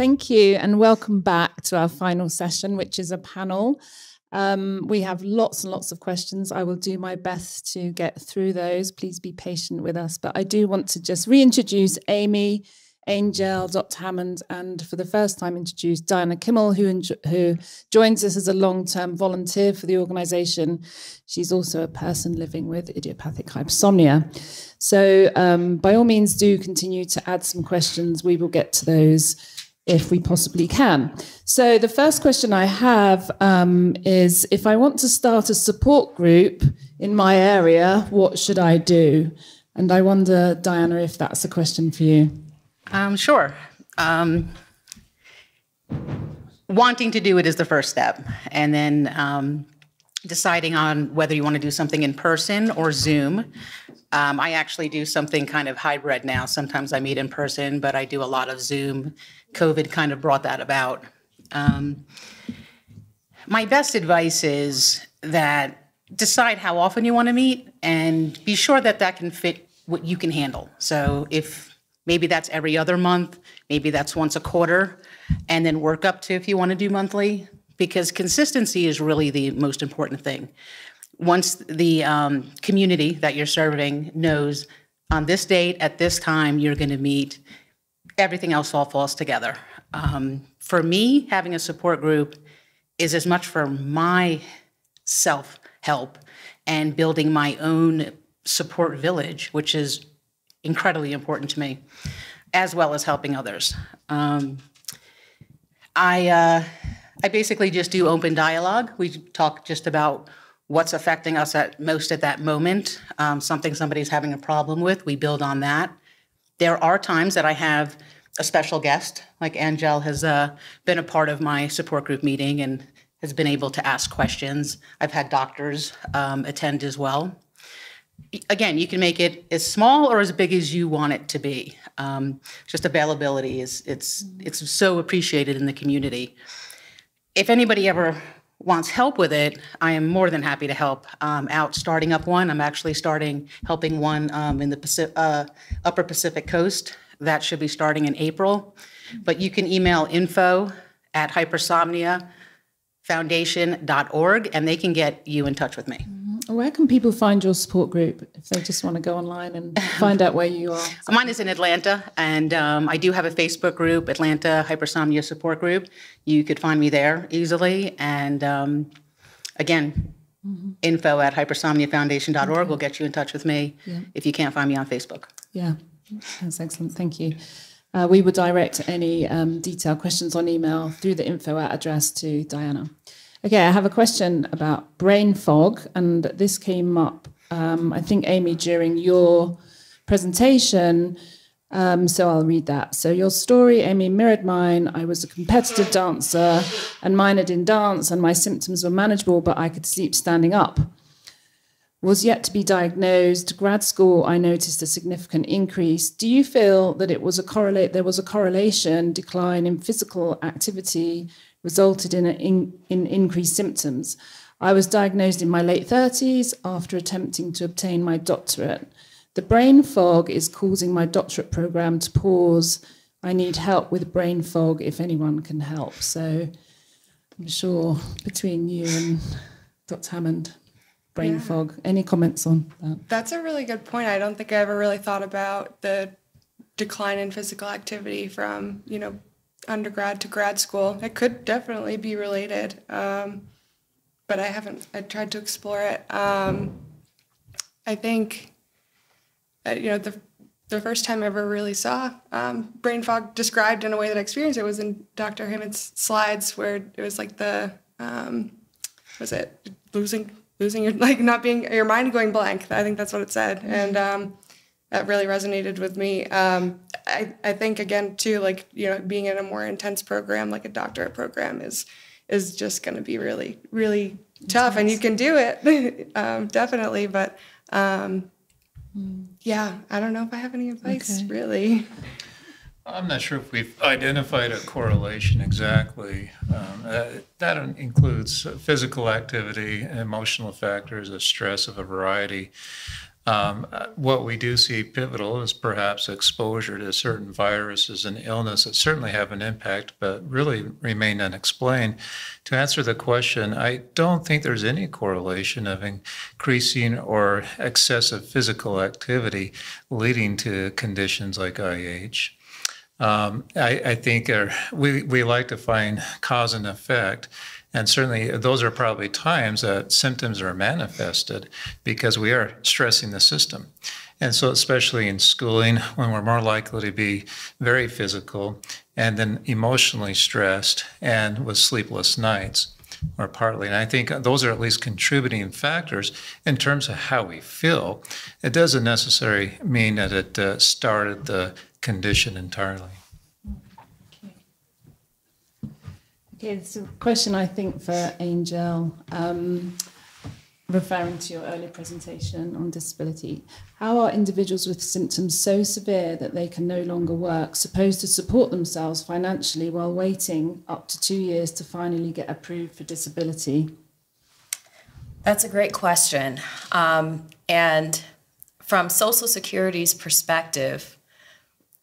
Thank you, and welcome back to our final session, which is a panel. Um, we have lots and lots of questions. I will do my best to get through those. Please be patient with us. But I do want to just reintroduce Amy, Anjel, Dr. Hammond, and for the first time introduce Diana Kimmel, who, who joins us as a long term volunteer for the organisation. She's also a person living with idiopathic hypersomnia. So, um, by all means, do continue to add some questions. We will get to those if we possibly can. So, the first question I have um, is if I want to start a support group in my area, what should I do? And I wonder, Diana, if that's a question for you. Um, sure. Um, wanting to do it is the first step, and then um, deciding on whether you want to do something in person or Zoom. Um, I actually do something kind of hybrid now. Sometimes I meet in person, but I do a lot of Zoom. COVID kind of brought that about. Um, my best advice is that decide how often you want to meet and be sure that that can fit what you can handle. So if Maybe that's every other month, maybe that's once a quarter, and then work up to if you want to do monthly, because consistency is really the most important thing. Once the um, community that you're serving knows on this date, at this time, you're going to meet, everything else all falls together. Um, for me, having a support group is as much for my self help and building my own support village, which is incredibly important to me, as well as helping others. Um, I uh, I basically just do open dialogue. We talk just about what's affecting us at most at that moment. Um, something somebody's having a problem with, we build on that. There are times that I have a special guest, like Anjel has uh, been a part of my support group meeting and has been able to ask questions. I've had doctors um, attend as well again, you can make it as small or as big as you want it to be. Um, just availability is it's it's so appreciated in the community. If anybody ever wants help with it, I am more than happy to help um, out starting up one. I'm actually starting helping one um, in the uh, Upper Pacific Coast. That should be starting in April. But you can email info at hypersomniafoundation.org and they can get you in touch with me. Where can people find your support group if they just want to go online and find out where you are? Mine is in Atlanta, and um, I do have a Facebook group, Atlanta Hypersomnia Support Group. You could find me there easily. And um, again, mm-hmm. info at hypersomniafoundation.org okay. will get you in touch with me yeah. if you can't find me on Facebook. Yeah, that's excellent. Thank you. Uh, we will direct any um, detailed questions on email through the info at address to Diana. Okay, I have a question about brain fog, and this came up, um, I think, Amy, during your presentation. Um, so I'll read that. So your story, Amy, mirrored mine. I was a competitive dancer and minored in dance, and my symptoms were manageable, but I could sleep standing up. Was yet to be diagnosed. Grad school, I noticed a significant increase. Do you feel that it was a correlate? There was a correlation decline in physical activity resulted in, in, in increased symptoms. I was diagnosed in my late 30s after attempting to obtain my doctorate. The brain fog is causing my doctorate program to pause. I need help with brain fog if anyone can help. So I'm sure between you and Dr. Hammond, brain yeah. fog. Any comments on that? That's a really good point. I don't think I ever really thought about the decline in physical activity from, you know, undergrad to grad school. It could definitely be related, um, but I haven't. I tried to explore it. Um, I think, uh, you know, the the first time I ever really saw um, brain fog described in a way that I experienced it was in Dr. Hammond's slides, where it was like the um, was it losing losing your like not being your mind going blank. I think that's what it said, and um, that really resonated with me. Um, I, I think again too, like you know, being in a more intense program like a doctorate program is is just going to be really really tough, and you can do it um, definitely. But um, yeah, I don't know if I have any advice okay. really. I'm not sure if we've identified a correlation exactly. Um, uh, that includes physical activity, emotional factors, of stress of a variety. Um, what we do see pivotal is perhaps exposure to certain viruses and illness that certainly have an impact, but really remain unexplained. To answer the question, I don't think there's any correlation of increasing or excessive physical activity leading to conditions like IH. Um, I, I, think uh, we, we like to find cause and effect. And certainly, those are probably times that symptoms are manifested because we are stressing the system. And so, especially in schooling, when we're more likely to be very physical and then emotionally stressed and with sleepless nights, or partly. And I think those are at least contributing factors in terms of how we feel. It doesn't necessarily mean that it uh, started the condition entirely. Okay, it's a question I think for Anjel, um, referring to your earlier presentation on disability. How are individuals with symptoms so severe that they can no longer work supposed to support themselves financially while waiting up to two years to finally get approved for disability? That's a great question. Um, and from Social Security's perspective,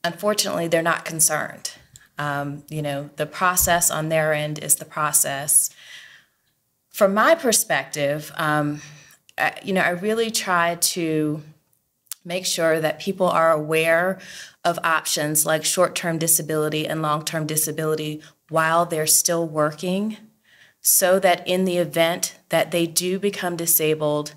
unfortunately, they're not concerned. Um, you know, the process on their end is the process. From my perspective, um, I, you know, I really try to make sure that people are aware of options like short term disability and long term disability while they're still working, so that in the event that they do become disabled,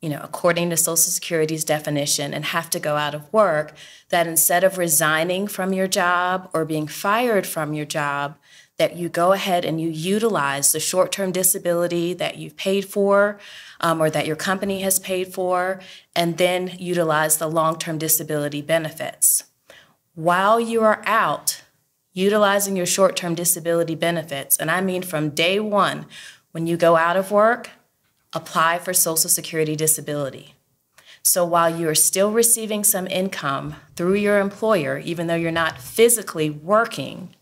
you know, according to Social Security's definition and have to go out of work, that instead of resigning from your job or being fired from your job, that you go ahead and you utilize the short term disability that you've paid for um, or that your company has paid for, and then utilize the long term disability benefits. While you are out utilizing your short term disability benefits, and I mean from day one, when you go out of work, apply for Social Security disability. So while you are still receiving some income through your employer, even though you're not physically working,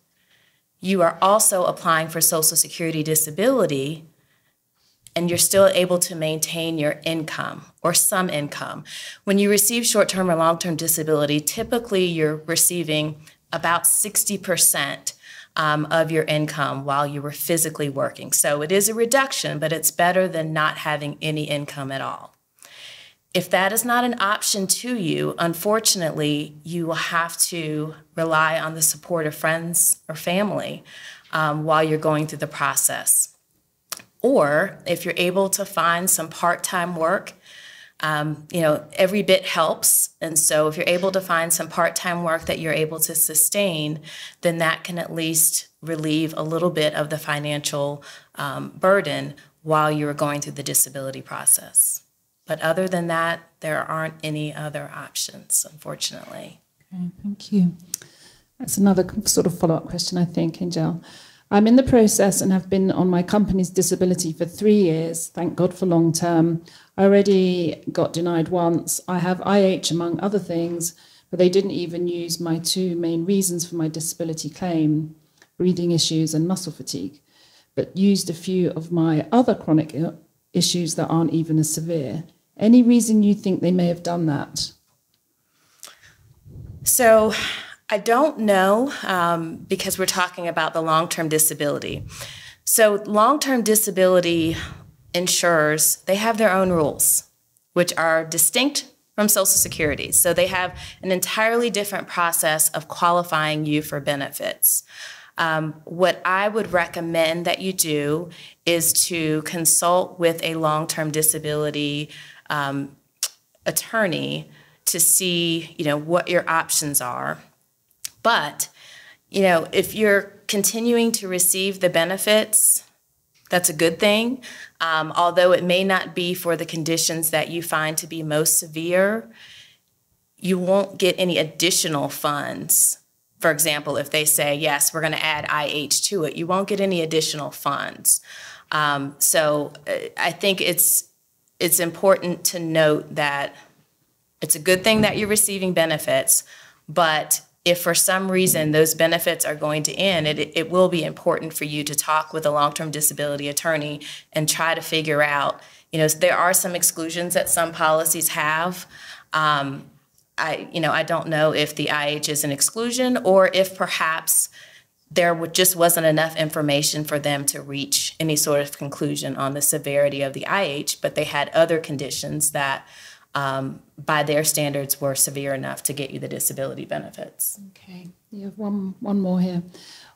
you are also applying for Social Security disability and you're still able to maintain your income or some income. When you receive short term or long term disability, typically you're receiving about 60% um, of your income while you were physically working. So it is a reduction, but it's better than not having any income at all. If that is not an option to you, unfortunately, you will have to rely on the support of friends or family um, while you're going through the process. Or if you're able to find some part time work, um, you know, every bit helps. And so if you're able to find some part time work that you're able to sustain, then that can at least relieve a little bit of the financial um, burden while you're going through the disability process. But other than that, there aren't any other options, unfortunately. Okay, thank you. That's another sort of follow up question, I think, Anjel. I'm in the process and have been on my company's disability for three years. Thank God for long term. I already got denied once. I have IH among other things, but they didn't even use my two main reasons for my disability claim breathing issues and muscle fatigue, but used a few of my other chronic issues that aren't even as severe. Any reason you think they may have done that? So, I don't know um, because we're talking about the long term disability. So, long term disability insurers, they have their own rules, which are distinct from Social Security. So, they have an entirely different process of qualifying you for benefits. Um, what I would recommend that you do is to consult with a long term disability um, attorney to see, you know, what your options are. But, you know, if you're continuing to receive the benefits, that's a good thing. Um, although it may not be for the conditions that you find to be most severe, you won't get any additional funds. For example, if they say, yes, we're going to add IH to it, you won't get any additional funds. Um, so uh, I think it's it's important to note that it's a good thing that you're receiving benefits, but if for some reason those benefits are going to end, it, it will be important for you to talk with a long-term disability attorney and try to figure out, you know, there are some exclusions that some policies have. Um, I, you know, I don't know if the IH is an exclusion or if perhaps there just wasn't enough information for them to reach any sort of conclusion on the severity of the IH, but they had other conditions that, um, by their standards, were severe enough to get you the disability benefits. Okay, you have one, one more here.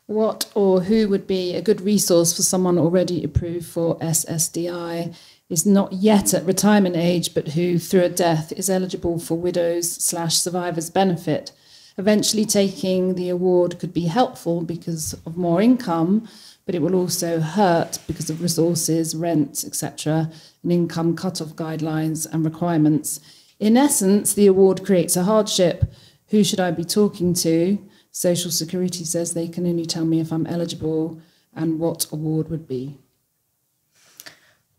What or who would be a good resource for someone already approved for SSDI, is not yet at retirement age, but who, through a death, is eligible for widows slash survivors benefit? Eventually, taking the award could be helpful because of more income, but it will also hurt because of resources, rent, etc., and income cut-off guidelines and requirements. In essence, the award creates a hardship. Who should I be talking to? Social Security says they can only tell me if I'm eligible and what award would be.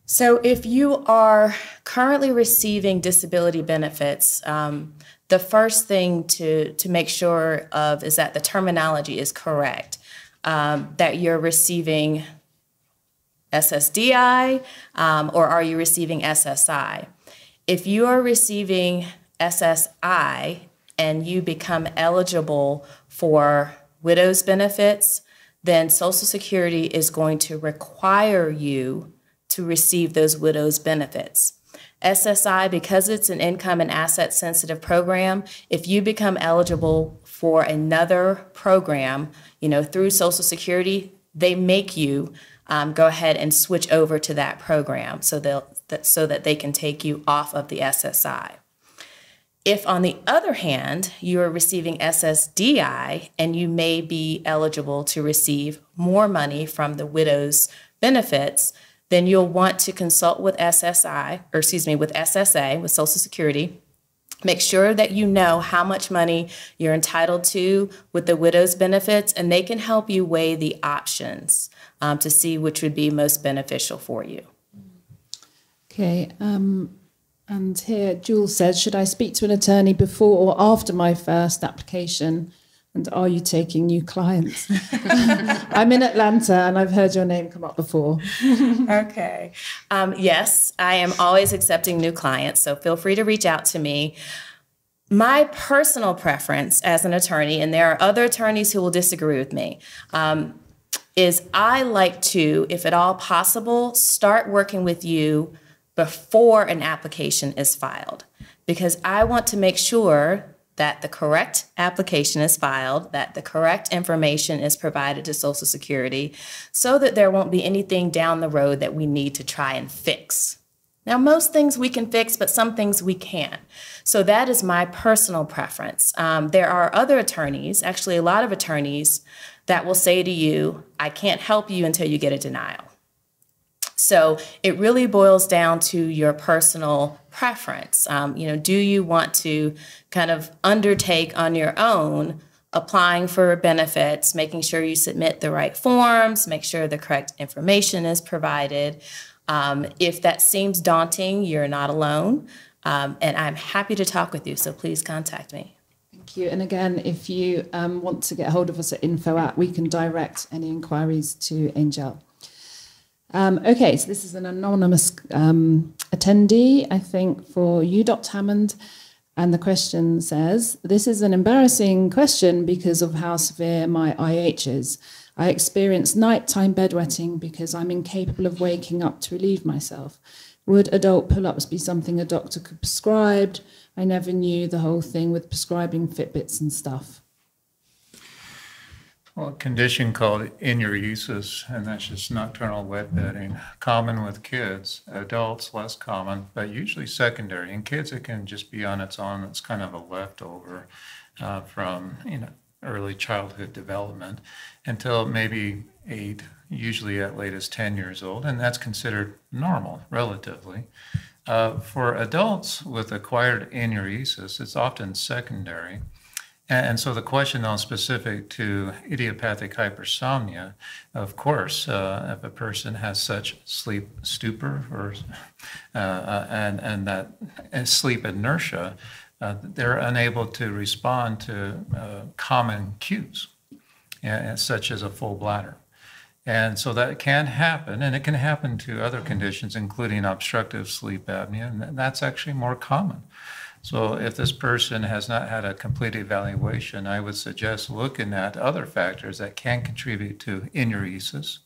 So, if you are currently receiving disability benefits, um, the first thing to, to make sure of is that the terminology is correct, um, that you're receiving SSDI um, or are you receiving SSI? If you are receiving SSI and you become eligible for widow's benefits, then Social Security is going to require you to receive those widow's benefits. SSI, because it's an income and asset sensitive program, if you become eligible for another program, you know, through Social Security, they make you um, go ahead and switch over to that program so they'll that, so that they can take you off of the SSI. If, on the other hand, you are receiving SSDI and you may be eligible to receive more money from the widow's benefits, then you'll want to consult with SSI, or excuse me, with SSA, with Social Security. Make sure that you know how much money you're entitled to with the widow's benefits, and they can help you weigh the options um, to see which would be most beneficial for you. Okay. Um, and here, Jules says, should I speak to an attorney before or after my first application? And are you taking new clients? I'm in Atlanta and I've heard your name come up before. okay. Um, yes, I am always accepting new clients, so feel free to reach out to me. My personal preference as an attorney, and there are other attorneys who will disagree with me, um, is I like to, if at all possible, start working with you before an application is filed because I want to make sure that the correct application is filed, that the correct information is provided to Social Security, so that there won't be anything down the road that we need to try and fix. Now, most things we can fix, but some things we can't. So that is my personal preference. Um, there are other attorneys, actually, a lot of attorneys, that will say to you, I can't help you until you get a denial. So it really boils down to your personal preference. Um, you know, do you want to kind of undertake on your own applying for benefits, making sure you submit the right forms, make sure the correct information is provided. Um, if that seems daunting, you're not alone. Um, and I'm happy to talk with you, so please contact me. Thank you. And again, if you um, want to get hold of us at info at, we can direct any inquiries to Anjel. Um, okay, so this is an anonymous um, attendee, I think, for you, Dr. Hammond. And the question says This is an embarrassing question because of how severe my IH is. I experience nighttime bedwetting because I'm incapable of waking up to relieve myself. Would adult pull ups be something a doctor could prescribe? I never knew the whole thing with prescribing Fitbits and stuff. Well, a condition called enuresis, and that's just nocturnal wet bedding, common with kids. Adults, less common, but usually secondary. In kids, it can just be on its own. It's kind of a leftover uh, from you know early childhood development until maybe eight, usually at latest 10 years old, and that's considered normal, relatively. Uh, for adults with acquired enuresis, it's often secondary. And so the question now specific to idiopathic hypersomnia, of course, uh, if a person has such sleep stupor or uh, uh and and that sleep inertia, uh, they're unable to respond to uh, common cues, such as a full bladder. And so that can happen, and it can happen to other conditions, including obstructive sleep apnea, and that's actually more common. So if this person has not had a complete evaluation, I would suggest looking at other factors that can contribute to enuresis.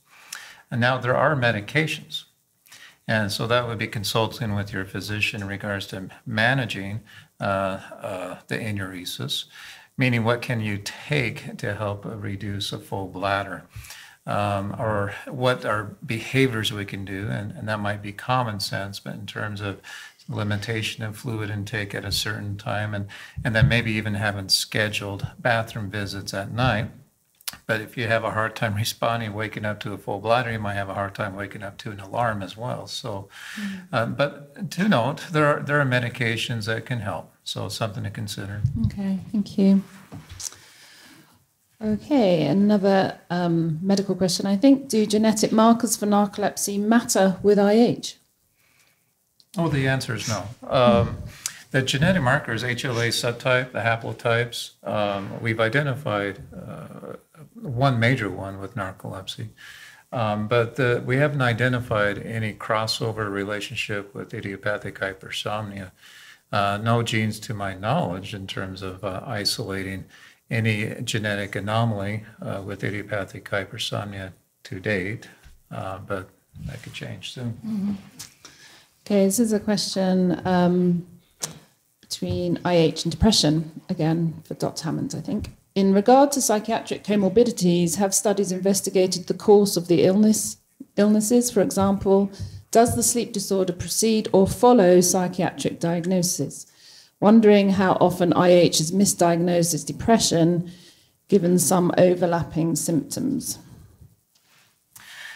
And now there are medications. And so that would be consulting with your physician in regards to managing uh, uh, the enuresis, meaning what can you take to help reduce a full bladder? Um, or what are behaviors we can do, and, and that might be common sense, but in terms of limitation of fluid intake at a certain time, and, and then maybe even having scheduled bathroom visits at night. But if you have a hard time responding, waking up to a full bladder, you might have a hard time waking up to an alarm as well. So, mm-hmm. uh, but to note, there are there are medications that can help. So something to consider. Okay, thank you. Okay, another um, medical question. I think: Do genetic markers for narcolepsy matter with IH? Oh, the answer is no. Um, the genetic markers, HLA subtype, the haplotypes, um, we've identified uh, one major one with narcolepsy. Um, but the, we haven't identified any crossover relationship with idiopathic hypersomnia. Uh, no genes to my knowledge in terms of uh, isolating any genetic anomaly uh, with idiopathic hypersomnia to date, uh, but that could change soon. Mm-hmm. Okay, this is a question um, between IH and depression, again for Dr. Hammond, I think. In regard to psychiatric comorbidities, have studies investigated the course of the illness, illnesses? For example, does the sleep disorder precede or follow psychiatric diagnosis? Wondering how often IH is misdiagnosed as depression, given some overlapping symptoms.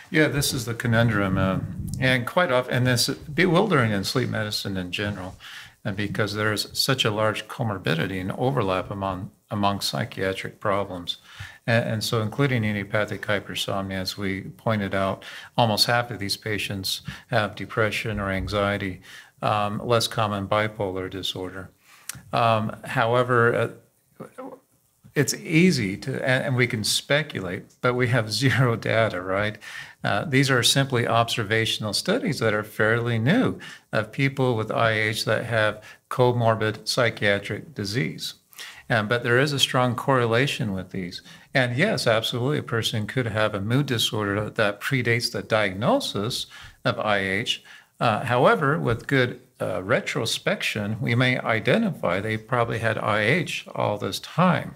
Yeah, this is the conundrum. Uh, and quite often, and this bewildering in sleep medicine in general, and because there's such a large comorbidity and overlap among among psychiatric problems. And, and, so, including idiopathic hypersomnia, as we pointed out, almost half of these patients have depression or anxiety, um, less common bipolar disorder. Um, however, uh, it's easy to, and, we can speculate, but we have zero data, right? Uh, these are simply observational studies that are fairly new of people with IH that have comorbid psychiatric disease. Um, but there is a strong correlation with these. And yes, absolutely, a person could have a mood disorder that predates the diagnosis of IH. Uh, however, with good uh, retrospection, we may identify they probably had IH all this time.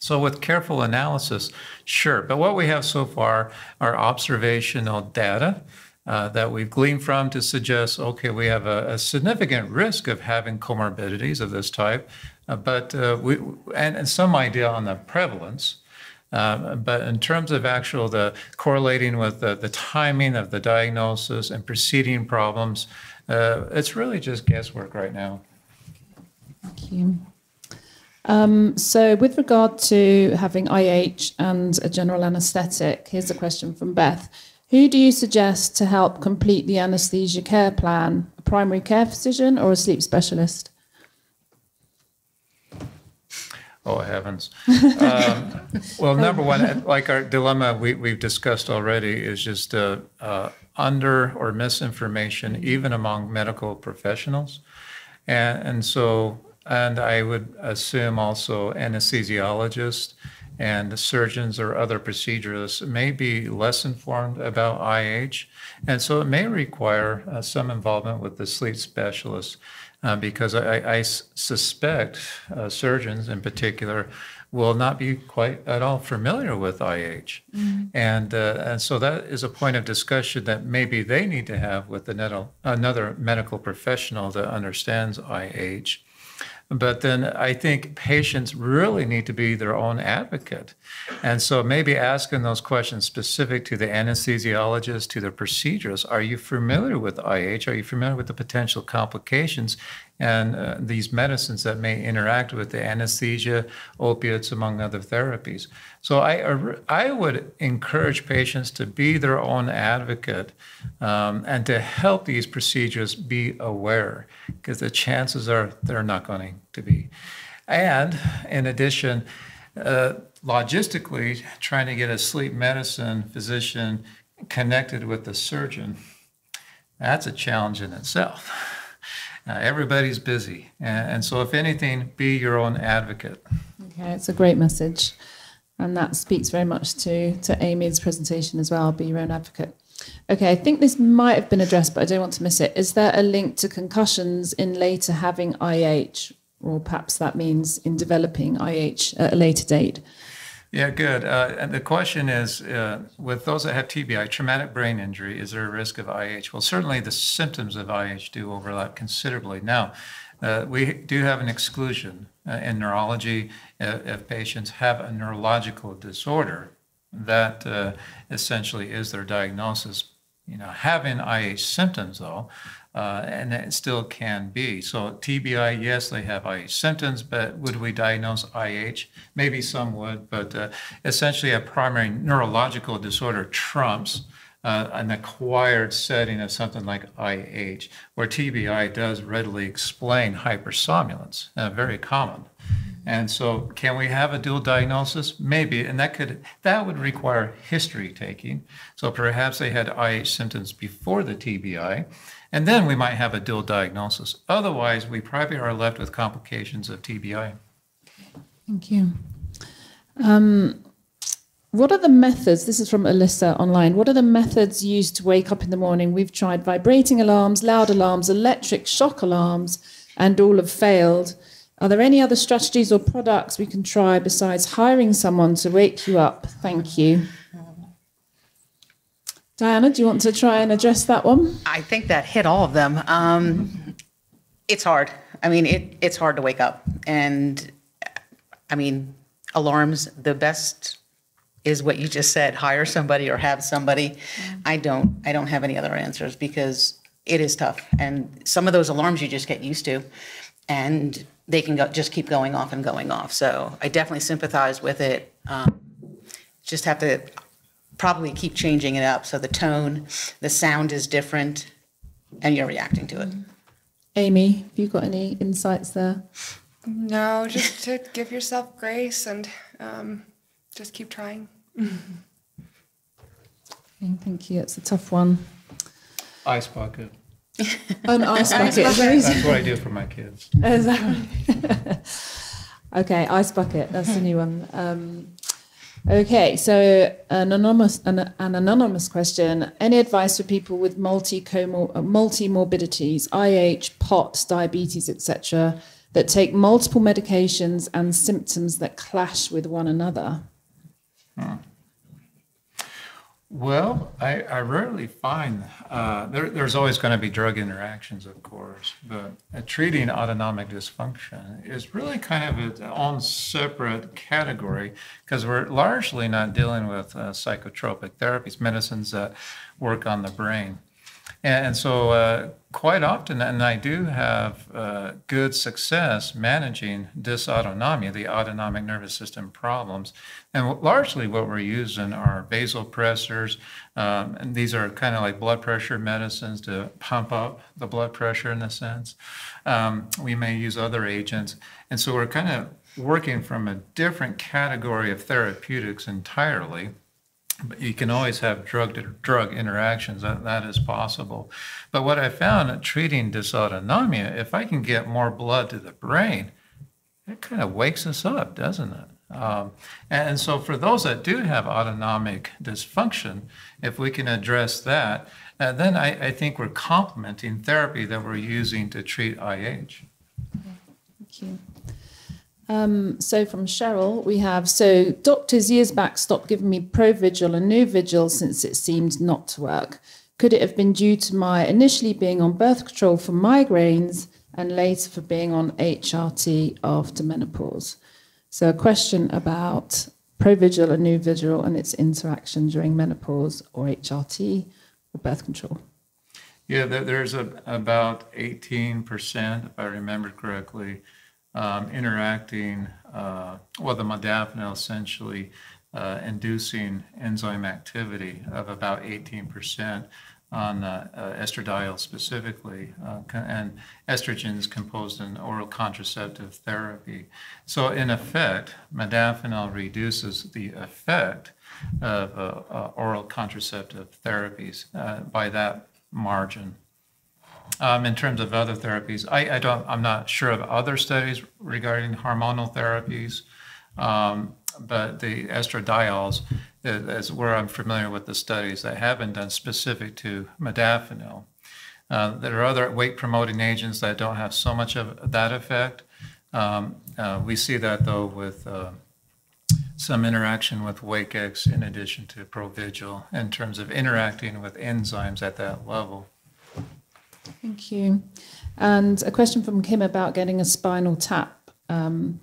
So, with careful analysis, sure. But what we have so far are observational data uh, that we've gleaned from to suggest okay, we have a, a significant risk of having comorbidities of this type, uh, but uh, we and, and, some idea on the prevalence. Uh, but in terms of actual the correlating with the, the timing of the diagnosis and preceding problems, uh, it's really just guesswork right now. Thank you. Um, so, with regard to having IH and a general anaesthetic, here's a question from Beth. Who do you suggest to help complete the anaesthesia care plan? A primary care physician or a sleep specialist? Oh, heavens. um, well, number one, like our dilemma we, we've discussed already, is just uh, uh, under or misinformation, even among medical professionals. And, and so and I would assume also anesthesiologists and surgeons or other proceduralists may be less informed about IH. And so it may require uh, some involvement with the sleep specialist uh, because I, I suspect uh, surgeons in particular will not be quite at all familiar with IH. Mm-hmm. And, uh, and so that is a point of discussion that maybe they need to have with another medical professional that understands IH. But then I think patients really need to be their own advocate. And so maybe asking those questions specific to the anesthesiologist, to the procedures. Are you familiar with IH? Are you familiar with the potential complications? And uh, these medicines that may interact with the anesthesia, opiates, among other therapies. So I, I would encourage patients to be their own advocate um, and to help these procedures be aware, because the chances are they're not going to be. And in addition, uh, logistically, trying to get a sleep medicine physician connected with the surgeon, that's a challenge in itself. Uh, everybody's busy. And, and, so, if anything, be your own advocate. Okay, it's a great message. And that speaks very much to, to Amy's presentation as well be your own advocate. Okay, I think this might have been addressed, but I don't want to miss it. Is there a link to concussions in later having IH? Or perhaps that means in developing IH at a later date? Yeah, good. Uh, and the question is uh, with those that have TBI, traumatic brain injury, is there a risk of IH? Well, certainly the symptoms of IH do overlap considerably. Now, uh, we do have an exclusion uh, in neurology uh, if patients have a neurological disorder. That uh, essentially is their diagnosis. You know, having IH symptoms, though, uh, and it still can be. So TBI, yes, they have IH symptoms, but would we diagnose IH? Maybe some would, but uh, essentially a primary neurological disorder trumps uh, an acquired setting of something like IH, where TBI does readily explain hypersomnolence, uh, very common. And so, can we have a dual diagnosis? Maybe, and that could that would require history taking. So perhaps they had IH symptoms before the TBI, and then we might have a dual diagnosis. Otherwise, we probably are left with complications of TBI. Thank you. Um, what are the methods? This is from Alyssa online. What are the methods used to wake up in the morning? We've tried vibrating alarms, loud alarms, electric shock alarms, and all have failed. Are there any other strategies or products we can try besides hiring someone to wake you up? Thank you. Diana, do you want to try and address that one? I think that hit all of them. Um, it's hard. I mean, it, it's hard to wake up. And I mean, alarms, the best is what you just said hire somebody or have somebody. I don't, I don't have any other answers because it is tough. And some of those alarms you just get used to. And they can go, just keep going off and going off. So I definitely sympathize with it. Um, just have to probably keep changing it up. So the tone, the sound is different, and you're reacting to it. Amy, have you got any insights there? No, just to give yourself grace and um, just keep trying. Thank you. It's a tough one. Ice bucket. An ice bucket. That's what I do for my kids. Exactly. okay, ice bucket. That's the new one. Um, Okay, so an anonymous an, an, anonymous question: Any advice for people with multi multi morbidities, IH, POTS, diabetes, etc., that take multiple medications and symptoms that clash with one another? Hmm. Well, I, I rarely find uh, there, there's always going to be drug interactions, of course, but uh, treating autonomic dysfunction is really kind of its own separate category because we're largely not dealing with uh, psychotropic therapies, medicines that work on the brain. And so, uh, quite often, and I do have uh, good success managing dysautonomia, the autonomic nervous system problems. And largely, what we're using are vasopressors, um, and these are kind of like blood pressure medicines to pump up the blood pressure in a sense. Um, we may use other agents. And so, we're kind of working from a different category of therapeutics entirely. But you can always have drug to drug interactions. That, that is possible. But what I found at treating dysautonomia, if I can get more blood to the brain, it kind of wakes us up, doesn't it? Um, and so, for those that do have autonomic dysfunction, if we can address that, uh, then I, I, think we're complementing therapy that we're using to treat IH. Thank you. Um, so from Cheryl, we have so doctors years back stopped giving me Provigil and Nuvigil since it seemed not to work. Could it have been due to my initially being on birth control for migraines and later for being on HRT after menopause? So a question about Provigil and Nuvigil and its interaction during menopause or HRT or birth control. Yeah, there's a, about 18%, if I remember correctly, um, interacting, uh, well, the modafinil essentially uh, inducing enzyme activity of about 18% on uh, uh, estradiol specifically, uh, and estrogens composed in oral contraceptive therapy. So, in effect, modafinil reduces the effect of uh, uh, oral contraceptive therapies by that margin. Um, in terms of other therapies, I, I, don't. I'm not sure of other studies regarding hormonal therapies, um, but the estradiols is where I'm familiar with the studies that have been done specific to modafinil. Uh, there are other weight promoting agents that don't have so much of that effect. Um, uh, we see that though with uh, some interaction with Wakix in addition to Provigil in terms of interacting with enzymes at that level. Thank you. And a question from Kim about getting a spinal tap. Um,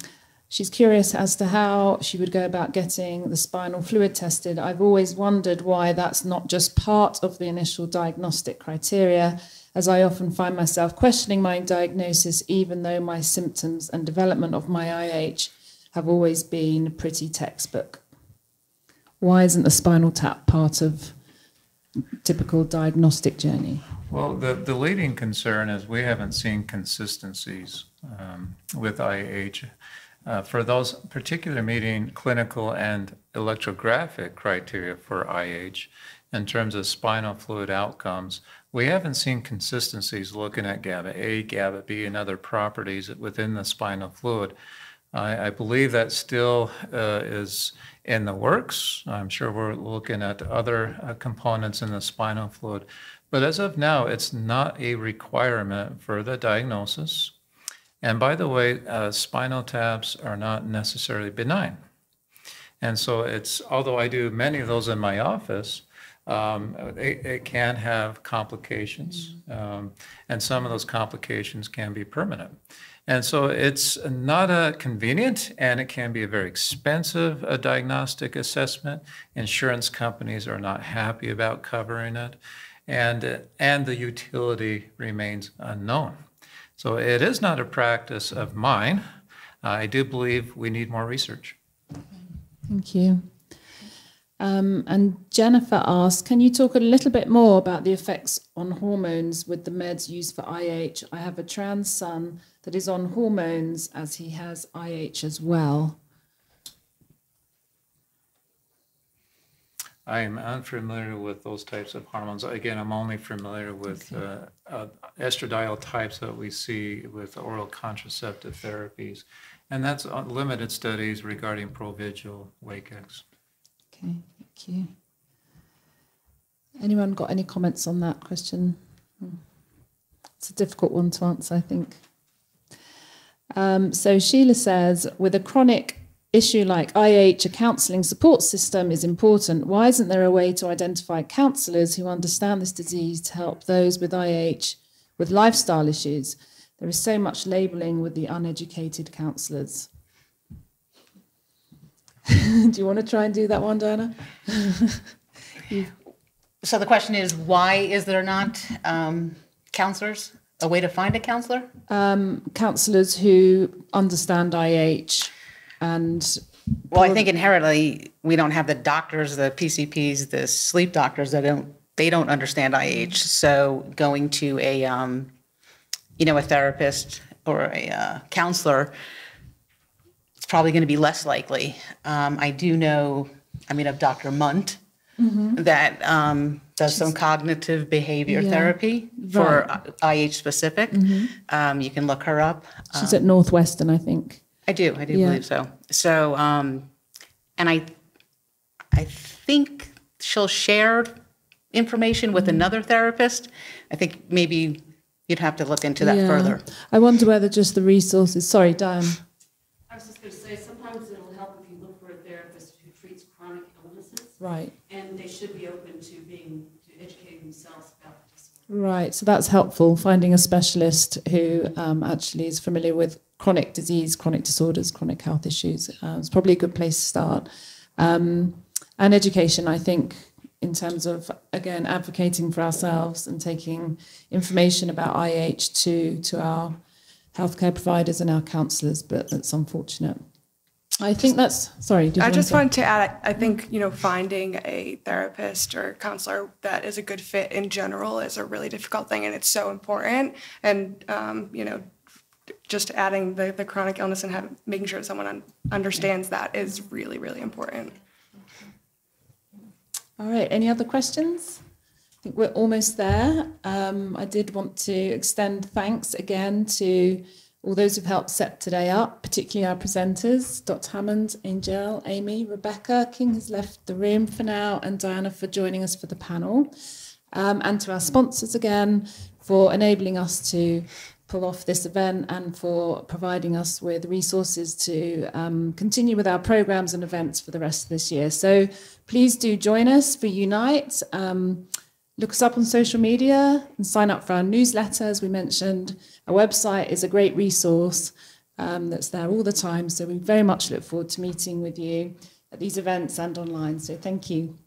she's curious as to how she would go about getting the spinal fluid tested. I've always wondered why that's not just part of the initial diagnostic criteria, as I often find myself questioning my diagnosis, even though my symptoms and development of my IH have always been pretty textbook. Why isn't the spinal tap part of typical diagnostic journey? Well, the, the leading concern is we haven't seen consistencies um, with IH. Uh, for those particular meeting clinical and electrographic criteria for IH in terms of spinal fluid outcomes, we haven't seen consistencies looking at GABA A, GABA B, and other properties within the spinal fluid. I, I believe that still uh, is in the works. I'm sure we're looking at other uh, components in the spinal fluid. But as of now, it's not a requirement for the diagnosis. And by the way, uh, spinal taps are not necessarily benign. And so it's, although I do many of those in my office, um, it, it, can have complications. Um, and some of those complications can be permanent. And so it's not a convenient and it can be a very expensive a diagnostic assessment. Insurance companies are not happy about covering it and, and the utility remains unknown. So it is not a practice of mine. I do believe we need more research. Thank you. Um, and Jennifer asked, can you talk a little bit more about the effects on hormones with the meds used for IH? I have a trans son that is on hormones as he has IH as well. I am unfamiliar with those types of hormones. Again, I'm only familiar with uh, uh, estradiol types that we see with oral contraceptive therapies. And that's limited studies regarding Provigil, Wakix. Okay, thank you. Anyone got any comments on that question? Hmm. It's a difficult one to answer, I think. Um, so Sheila says, with a chronic issue like IH, a counselling support system is important. Why isn't there a way to identify counsellors who understand this disease to help those with IH with lifestyle issues? There is so much labelling with the uneducated counsellors. do you want to try and do that one, Diana? so the question is, why is there not um, counselors? A way to find a counselor? Um, counselors who understand IH and well, I think inherently we don't have the doctors, the PCPs, the sleep doctors that don't they don't understand IH. So going to a um, you know a therapist or a uh, counselor, it's probably going to be less likely. Um, I do know, I mean, of Dr. Munt mm-hmm. that um, does She's, some cognitive behavior yeah, therapy for IH specific. Mm-hmm. Um, you can look her up. She's at Northwestern, I think. I do. I do yeah. believe so. So, um, and I, I think she'll share information with mm-hmm. another therapist. I think maybe you'd have to look into that yeah. further. I wonder whether just the resources. Sorry, Diane. I was just going to say sometimes it'll help if you look for a therapist who treats chronic illnesses. Right. And they should be open to being to educating themselves about the Right. So that's helpful. Finding a specialist who um, actually is familiar with chronic disease, chronic disorders, chronic health issues. Uh, it's probably a good place to start. Um, and education, I think in terms of again advocating for ourselves and taking information about IH to to our healthcare providers and our counsellors. But that's unfortunate. I think that's sorry. did I just wanted to add, I think, you know, finding a therapist or counselor that is a good fit in general is a really difficult thing and it's so important. And, um, you know, just adding the, the chronic illness and have, making sure someone un- understands that is really, really important. All right, any other questions? I think we're almost there. Um, I did want to extend thanks again to all those who've helped set today up, particularly our presenters, Dr. Hammond, Anjel, Amy, Rebecca. King has left the room for now, and Diana for joining us for the panel. Um, and to our sponsors again for enabling us to pull off this event and for providing us with resources to um, continue with our programs and events for the rest of this year. So please do join us for Unite. Um, look us up on social media and sign up for our newsletter, as we mentioned. Our website is a great resource um, that's there all the time. So we very much look forward to meeting with you at these events and online. So thank you.